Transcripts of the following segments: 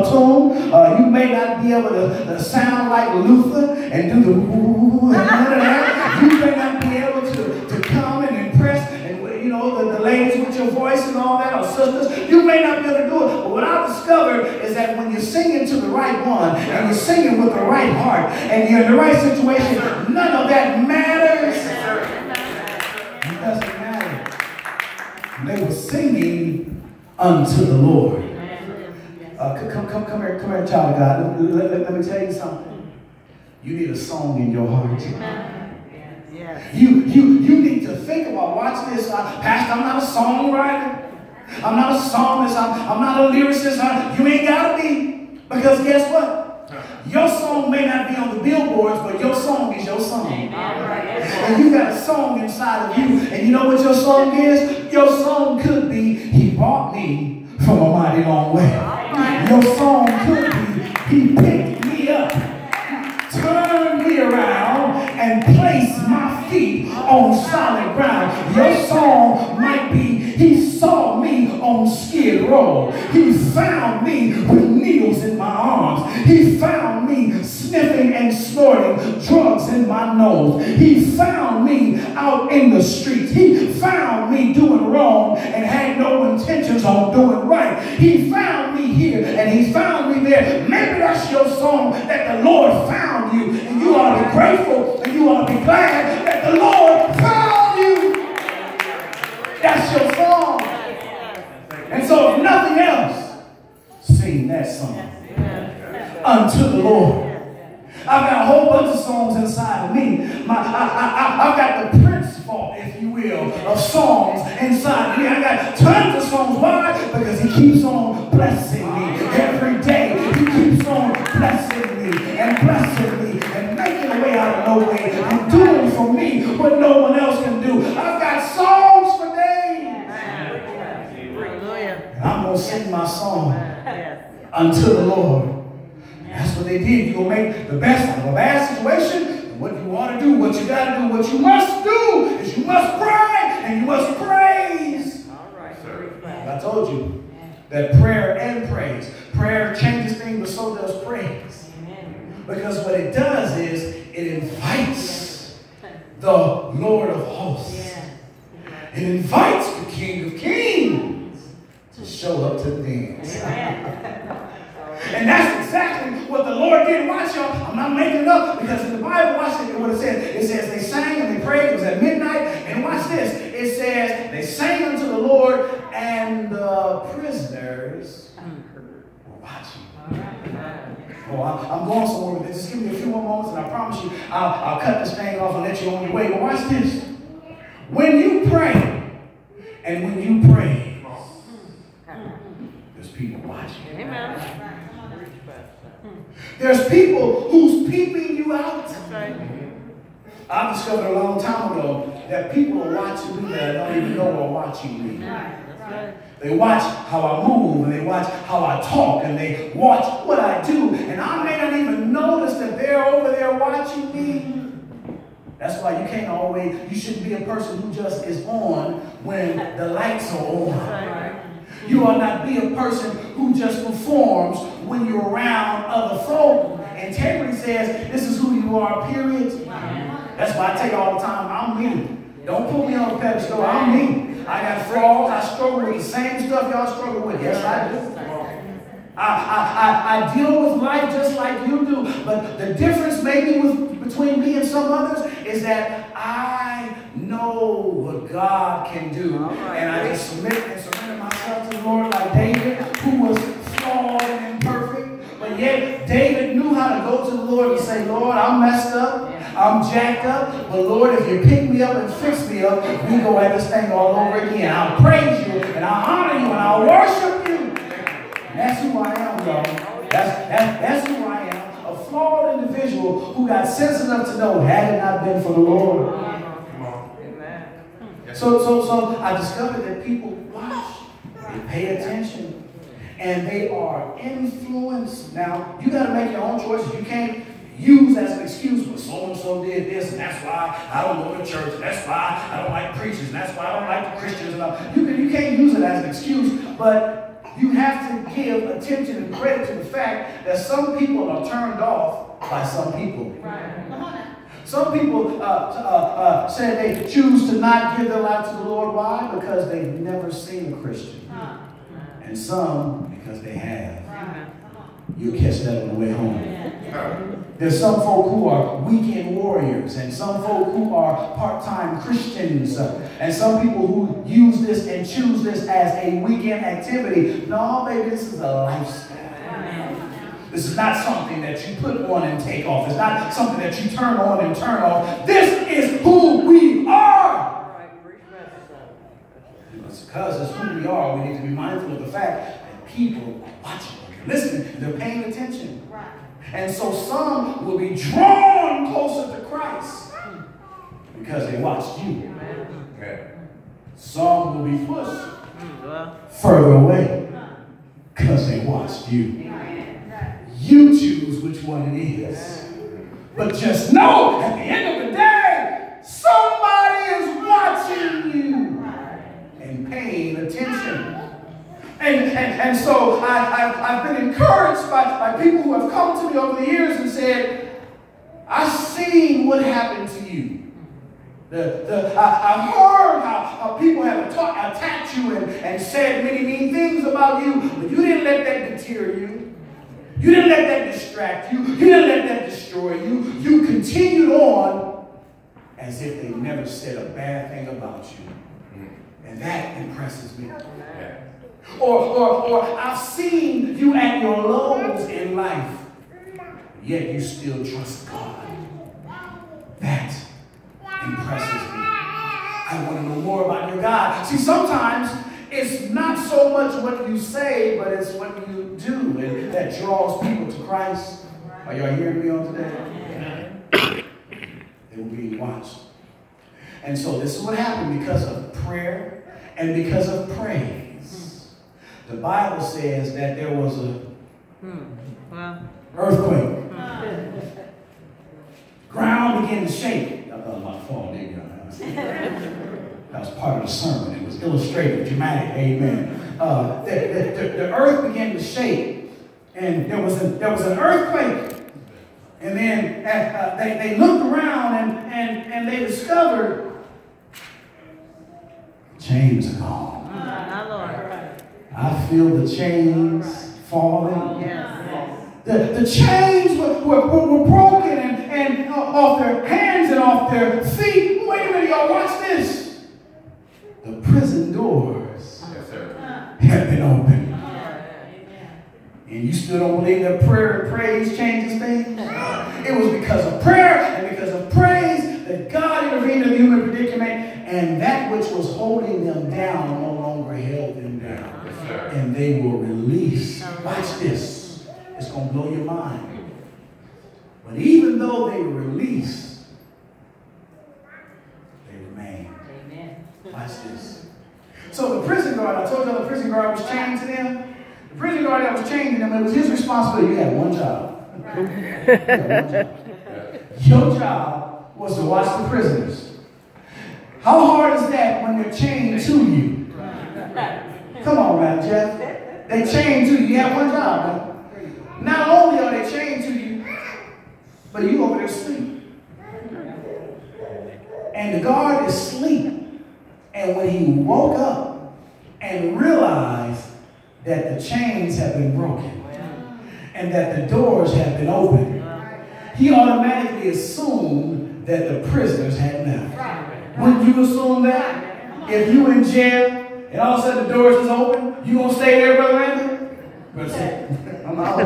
a tune. Uh, you may not be able to, to sound like Luther and do the ooh and none of that. You may not be able to, to come and impress and you know the, the ladies with your voice and all that, or sisters. You may not be able to do it, but what I've discovered is that when you're singing to the right one and you're singing with the right heart and you're in the right situation, none of that matters. It doesn't matter. They were singing unto the Lord. Uh, come, come, come here, come here, child of God. Let, let, let, me tell you something. You need a song in your heart. You, you, you need to think about, watch this. Uh, Pastor, I'm not a songwriter. I'm not a psalmist. I'm, I'm not a lyricist. Uh, you ain't got to be. Because guess what? Your song may not be on the billboards, but your song is your song. And you got a song inside of you. And you know what your song is? Your song could be, He brought me from a mighty long way. Your song could be, He picked me up, turned me around, and placed my feet on solid ground. Your song might be, He saw me on Skid Row. He found me with needles in my arms. He found me sniffing and snorting drugs in my nose. He found me out in the streets. He found me doing wrong and had no intentions on doing right. He found here and he found me there. Maybe that's your song that the Lord found you and you ought to be grateful and you ought to be glad that the Lord found you. That's your song. And so if nothing else, sing that song unto the Lord. I've got a whole bunch of songs inside of me. My, I, I, I've got the If you will, of songs inside me. I got tons of songs. Why? Because he keeps on blessing me every day. He keeps on blessing me and blessing me and making a way out of no way and doing for me what no one else can do. I've got songs for days. And I'm going to sing my song unto the Lord. That's what they did. You're going to make the best out of a bad situation. What you ought to do, what you got to do, what you must do is you must pray and you must praise. All right, I told you that prayer and praise. Prayer changes things, but so does praise. Because what it does is it invites the Lord of hosts. It invites the King of Kings to show up to the dance. And that's exactly what the Lord did. Watch y'all. Not making it up because in the Bible, watch it, what it says. It says they sang and they prayed. It was at midnight. And watch this. It says they sang unto the Lord and the prisoners were watching. Oh, I'm, I'm going somewhere with this. Just give me a few more moments and I promise you I'll, I'll cut this thing off and let you on your way. But watch this. When you pray and when you pray, there's people watching. Amen. There's people who's peeping you out. I discovered a long time ago that people are watching me that I don't even know are watching me. They watch how I move and they watch how I talk and they watch what I do. And I may not even notice that they're over there watching me. That's why you can't always, you shouldn't be a person who just is on when the lights are on. You ought not be a person who just performs when you're around other folk. Integrity says this is who you are, period. That's why I tell you all the time, I'm me. Don't put me on a pedestal, I'm me. I got flaws, I struggle with the same stuff y'all struggle with. Yes, I do. I, I, I, I deal with life just like you do, but the difference maybe with, between me and some others is that I know what God can do. And I just submit and surrender myself to the Lord like David, how to go to the Lord and say, Lord, I'm messed up. I'm jacked up. But Lord, if you pick me up and fix me up, we go at this thing all over again. I'll praise you and I'll honor you and I'll worship you. And that's who I am, y'all. That's, that's, that's who I am. A flawed individual who got sense enough to know had it not been for the Lord. So, so, so I discovered that people watch, they pay attention, and they are influenced. Now, you got to make your own choices. You can't use as an excuse, but so and so did this, and that's why I don't go to church, and that's why I don't like preachers, and that's why I don't like the Christians. And all. You, can, you can't use it as an excuse, but you have to give attention and credit to the fact that some people are turned off by some people. Right. Some people uh, uh, uh, say they choose to not give their life to the Lord. Why? Because they've never seen a Christian. And some because they have. You'll catch that on the way home. There's some folk who are weekend warriors, and some folk who are part-time Christians, uh, and some people who use this and choose this as a weekend activity. No, baby, this is a lifestyle. This is not something that you put on and take off. It's not something that you turn on and turn off. This is who we are. Because it's who we are, we need to be mindful of the fact that people are watching, listening, they're paying attention. And so some will be drawn closer to Christ because they watched you. Some will be pushed mm, further away because they watched you. You choose which one it is. But just know at the end of the day, somebody is watching you and paying attention. And, and, and so I, I've, I've been encouraged by, by people who have come to me over the years and said, I've seen what happened to you. The, the, I, have heard how, how people have attacked you and, and said many mean things about you, but you didn't let that deter you. You didn't let that distract you. You didn't let that destroy you. You continued on as if they never said a bad thing about you. And that impresses me. Oh, or, or, or I've seen you at your lows in life, yet you still trust God. That impresses me. I want to know more about your God. See, sometimes it's not so much what you say, but it's what you do and that draws people to Christ. Are y'all hearing me on today? They will be watched. And so this is what happened because of prayer and because of praise. The Bible says that there was a earthquake. Ground began to shake. I thought my phone, That was part of the sermon. It was illustrative, dramatic. Amen. Uh, the, the, the, earth began to shake, and there was, a, there was an earthquake. And then uh, they, they looked around and, and, and they discovered chains are gone. I feel the chains falling. The, the chains were, were, were broken and, and uh, off their hands and off their feet. Wait a minute, y'all, watch this. The prison doors have been opened. And you still don't believe that prayer and praise changes things? It was because of prayer and because of praise that God intervened in the human predicament, and that which was holding them down no longer held them down. And they were released. Watch this. It's going to blow your mind. But even though they were released, they remained. Watch this. So the prison guard, I told you the prison guard was chained to them. The prison guard that was chained to them, it was his responsibility. You had one job. one job. Your job was to watch the prisoners. How hard is that when they're chained to you? Come on, man, Jeff. They chained to you. You have one job. Man. Not only are they chained to you, but you over there sleep. And the guard is asleep. And when he woke up and realized that the chains have been broken and that the doors have been opened, he automatically assumed that the prisoners had left. Wouldn't you assume that? If you in jail and all of a sudden the doors is open, you gonna stay there, Brother Randy? I'm out.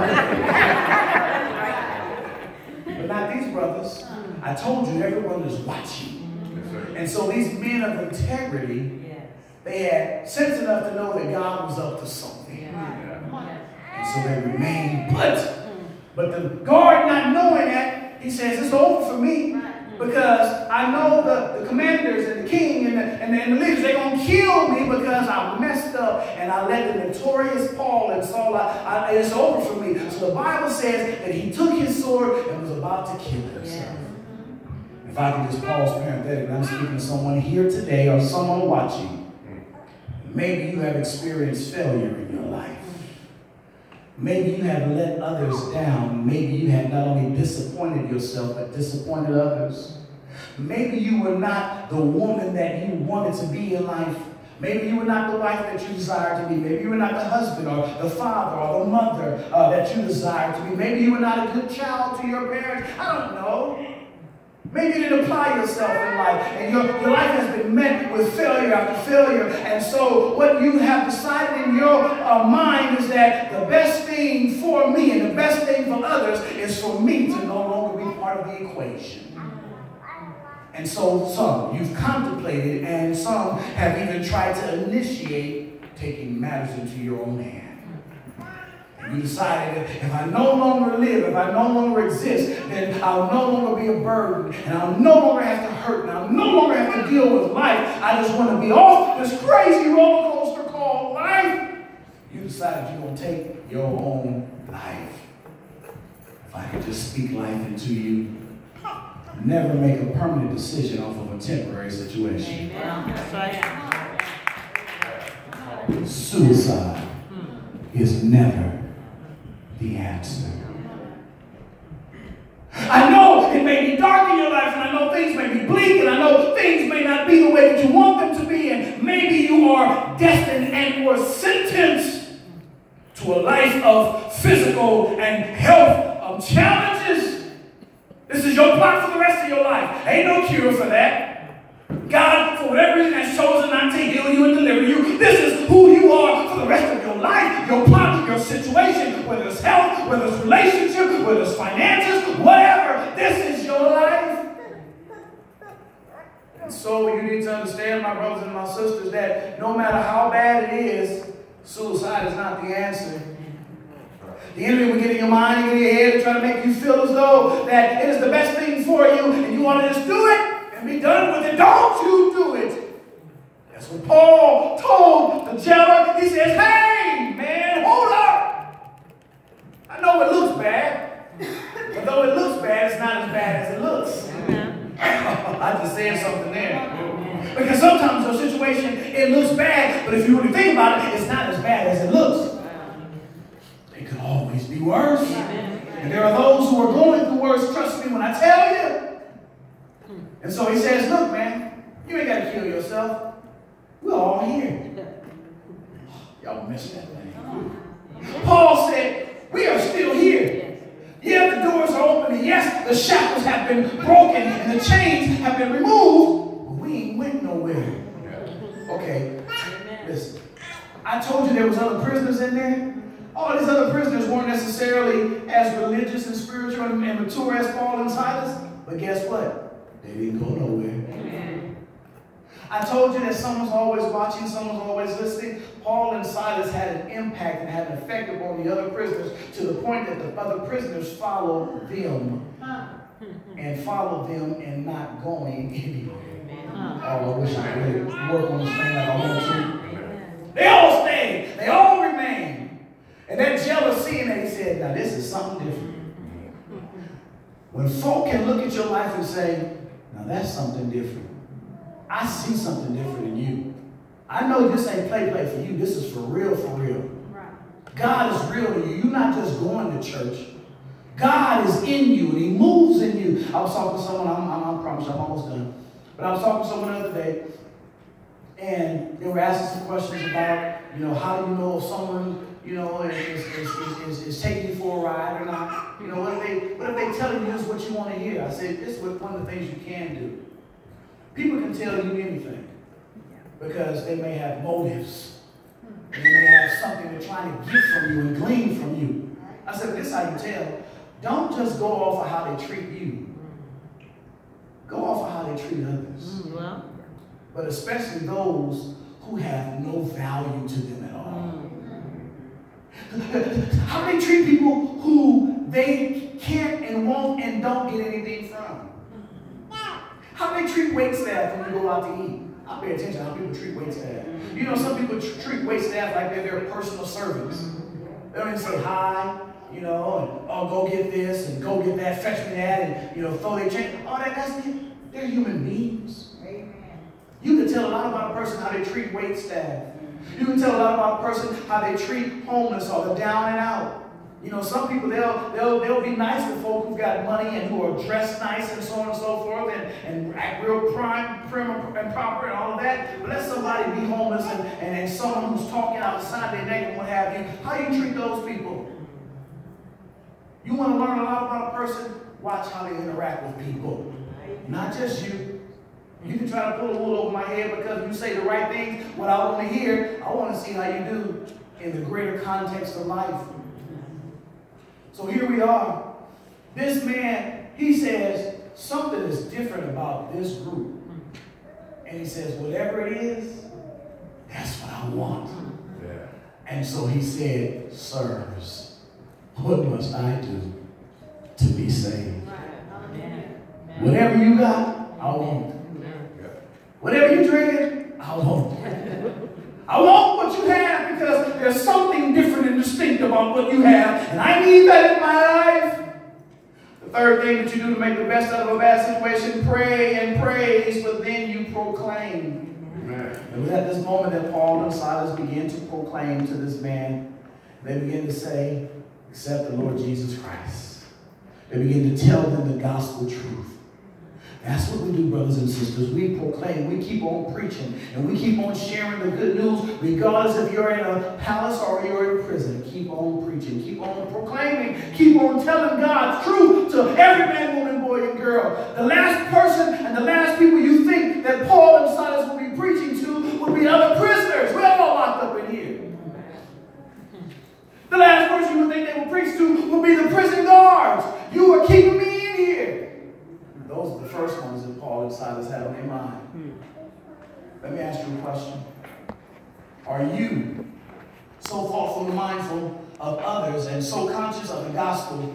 but not these brothers. I told you everyone is watching. And so these men of integrity, yes. they had sense enough to know that God was up to something. Yeah. And so they remained put. But the guard, not knowing that, he says, it's over for me. Because I know the, the commanders and the king and the, and the, and the leaders, they're going to kill me because I messed up and I let the notorious Paul and Saul, I, I, it's over for me. So the Bible says that he took his sword and was about to kill himself. If I can just pause parenthetically, I'm speaking to someone here today or someone watching. Maybe you have experienced failure in your life. Maybe you have let others down. Maybe you have not only disappointed yourself, but disappointed others. Maybe you were not the woman that you wanted to be in life. Maybe you were not the wife that you desired to be. Maybe you were not the husband or the father or the mother uh, that you desired to be. Maybe you were not a good child to your parents. I don't know. Maybe you didn't apply yourself in life, and your, your life has been met with failure after failure. And so, what you have decided in your uh, mind is that the best thing for me and the best thing for others is for me to no longer be part of the equation. And so, some you've contemplated, and some have even tried to initiate taking matters into your own hands. You decided if I no longer live, if I no longer exist, then I'll no longer be a burden, and I'll no longer have to hurt, and I'll no longer have to deal with life. I just want to be off this crazy roller coaster called life. You decided you're going to take your own life. If I could just speak life into you, never make a permanent decision off of a temporary situation. Suicide is never I know it may be dark in your life, and I know things may be bleak, and I know things may not be the way that you want them to be, and maybe you are destined and were sentenced to a life of physical and health challenges. This is your plot for the rest of your life. Ain't no cure for that. God, for whatever reason, has chosen not to heal you and deliver you. This is who you are for the rest of your life, your plot, your situation, whether it's health, whether it's relationship, whether it's finances, whatever. This is your life. And so you need to understand, my brothers and my sisters, that no matter how bad it is, suicide is not the answer. The enemy will get in your mind, get in your head, and try to make you feel as though that it is the best thing for you, and you want to just do it and be done with it. Don't you do it. That's what Paul told the jailer. He says, hey, man, hold up. I know it looks bad, but though it looks bad, it's not as bad as it looks. Uh-huh. I just said something there. Because sometimes your situation, it looks bad, but if you really think about it, it's not as bad as it looks. It could always be worse. And there are those who are going through worse. Trust me when I tell you, and so he says, look, man, you ain't got to kill yourself. We're all here. Y'all missed that thing. Paul said, we are still here. Yeah, the doors are open, and yes, the shackles have been broken, and the chains have been removed, but we ain't went nowhere. Okay, listen. I told you there was other prisoners in there. All these other prisoners weren't necessarily as religious and spiritual and mature as Paul and Silas, but guess what? They didn't go nowhere. I told you that someone's always watching, someone's always listening. Paul and Silas had an impact and had an effect upon the other prisoners to the point that the other prisoners followed them and follow them and not going anywhere. Oh, I wish I could work on this thing like I want to. They all stayed. They all remained. And that jealousy, and he said, now this is something different. When folk can look at your life and say, now that's something different. I see something different in you. I know this ain't play play for you. This is for real, for real. God is real to you. You're not just going to church. God is in you and He moves in you. I was talking to someone, I'm, I'm, I promise I'm almost done. But I was talking to someone the other day, and they were asking some questions about, you know, how do you know if someone you know, is, is, is, is, taking you for a ride or not. You know, what if they what if they tell you this what you want to hear? I said, this is one of the things you can do. People can tell you anything because they may have motives. They may have something they're trying to get from you and glean from you. I said, this is how you tell. Don't just go off of how they treat you. Go off of how they treat others. Mm, but especially those who have no value to them at all. How they treat people who they can't and won't and don't get anything from. How they treat wait staff when you go out to eat. I pay attention how people treat wait staff. You know, some people treat wait staff like they're their personal servants. They don't even say hi, you know, and oh, go get this and go get that, fetch me that, and you know, throw their change. All that, that's it. they're human beings. Amen. You can tell a lot about a person how they treat wait staff. You can tell a lot about a person how they treat homeless or the down and out. You know, some people they'll they'll they'll be nice to folk who've got money and who are dressed nice and so on and so forth and, and act real prime, prim and proper and all of that. But let somebody be homeless and, and, and someone who's talking outside their neck and what have you. How do you treat those people? You want to learn a lot about a person? Watch how they interact with people. Not just you. You can try to pull a wool over my head because you say the right things. What I want to hear, I want to see how you do in the greater context of life. So here we are. This man, he says, something is different about this group. And he says, whatever it is, that's what I want. Yeah. And so he said, Sirs, what must I do to be saved? Whatever you got, I want. Whatever you drinking, I want. I want what you have because there's something different and distinct about what you have, and I need that in my life. The third thing that you do to make the best out of a bad situation, pray and praise, but then you proclaim. Amen. It was at this moment that Paul and Silas began to proclaim to this man. They began to say, accept the Lord Jesus Christ. They begin to tell them the gospel truth. That's what we do, brothers and sisters. We proclaim, we keep on preaching, and we keep on sharing the good news, regardless if you're in a palace or you're in prison. Keep on preaching, keep on proclaiming, keep on telling God's truth to every man, woman, boy, and girl. The last person and the last people you think that Paul and Silas will be preaching to would be other prisoners. We're all locked up in here. The last person you would will preach to would be the prison guards. You are keeping me in here. Those are the first ones that Paul and Silas had on their mind. Hmm. Let me ask you a question. Are you so thoughtful and mindful of others and so conscious of the gospel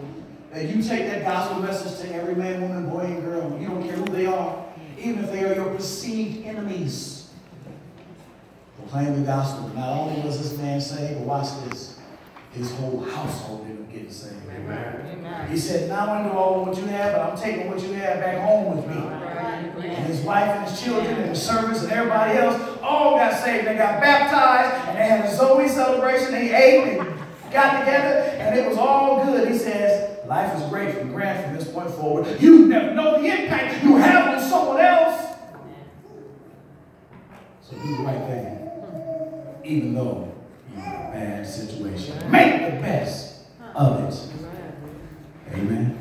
that you take that gospel message to every man, woman, boy, and girl? You don't care who they are, even if they are your perceived enemies. Proclaim the gospel. Not only was this man saved, but watch this his whole household ended up getting saved. Amen. Amen. He said, Not only do I want what you have, but I'm taking what you have back home with me. And his wife and his children and the servants and everybody else all got saved. They got baptized and they had a Zoe celebration. They ate and got together and it was all good. He says, Life is great and grand from this point forward. You never know the impact you have on someone else. So do the right thing, even though bad situation. Make the best of it. Amen.